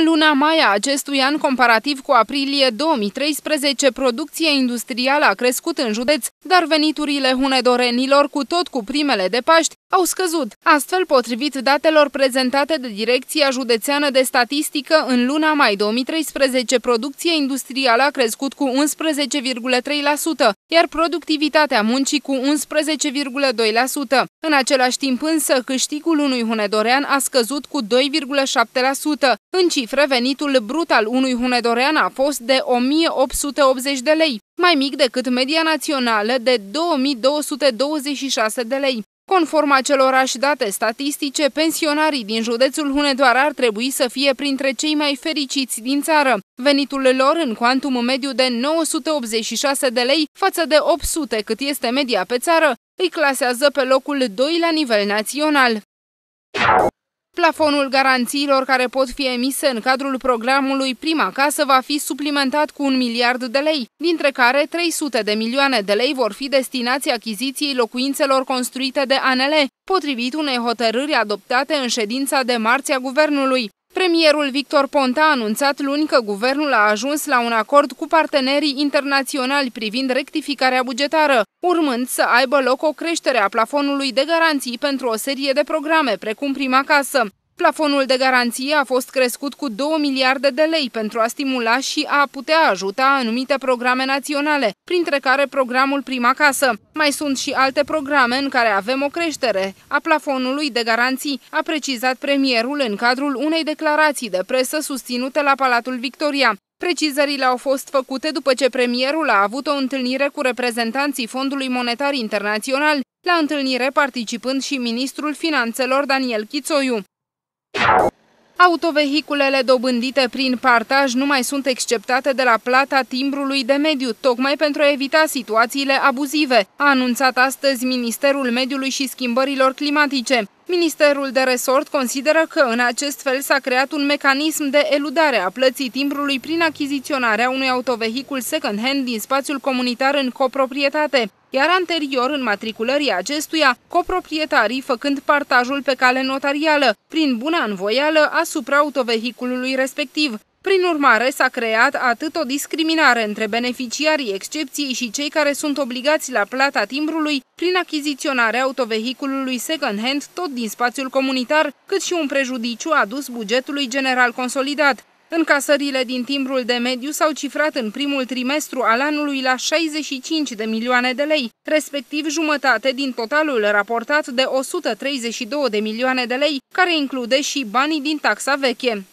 În luna mai a acestui an, comparativ cu aprilie 2013, producția industrială a crescut în județ, dar veniturile hunedorenilor, cu tot cu primele de Paști, au scăzut. Astfel, potrivit datelor prezentate de Direcția Județeană de Statistică, în luna mai 2013, producția industrială a crescut cu 11,3%, iar productivitatea muncii cu 11,2%. În același timp însă, câștigul unui hunedorean a scăzut cu 2,7%. În cifre, venitul brut al unui hunedorean a fost de 1880 de lei, mai mic decât media națională de 2226 de lei. Conform acelorași date statistice, pensionarii din județul Hunedoara ar trebui să fie printre cei mai fericiți din țară. Venitul lor în cuantum mediu de 986 de lei față de 800 cât este media pe țară, îi clasează pe locul 2 la nivel național. Plafonul garanțiilor care pot fi emise în cadrul programului Prima Casă va fi suplimentat cu un miliard de lei, dintre care 300 de milioane de lei vor fi destinați achiziției locuințelor construite de ANL, potrivit unei hotărâri adoptate în ședința de marți a guvernului. Premierul Victor Ponta a anunțat luni că guvernul a ajuns la un acord cu partenerii internaționali privind rectificarea bugetară, urmând să aibă loc o creștere a plafonului de garanții pentru o serie de programe, precum prima casă. Plafonul de garanție a fost crescut cu 2 miliarde de lei pentru a stimula și a putea ajuta anumite programe naționale, printre care programul Prima Casă. Mai sunt și alte programe în care avem o creștere a plafonului de garanții, a precizat premierul în cadrul unei declarații de presă susținute la Palatul Victoria. Precizările au fost făcute după ce premierul a avut o întâlnire cu reprezentanții Fondului Monetar Internațional, la întâlnire participând și ministrul finanțelor Daniel Chițoiu. Autovehiculele dobândite prin partaj nu mai sunt exceptate de la plata timbrului de mediu, tocmai pentru a evita situațiile abuzive, a anunțat astăzi Ministerul Mediului și Schimbărilor Climatice. Ministerul de resort consideră că în acest fel s-a creat un mecanism de eludare a plății timbrului prin achiziționarea unui autovehicul second-hand din spațiul comunitar în coproprietate, iar anterior în matriculării acestuia, coproprietarii făcând partajul pe cale notarială, prin bună învoială asupra autovehiculului respectiv. Prin urmare, s-a creat atât o discriminare între beneficiarii excepției și cei care sunt obligați la plata timbrului prin achiziționarea autovehiculului second-hand tot din spațiul comunitar, cât și un prejudiciu adus bugetului general consolidat. Încasările din timbrul de mediu s-au cifrat în primul trimestru al anului la 65 de milioane de lei, respectiv jumătate din totalul raportat de 132 de milioane de lei, care include și banii din taxa veche.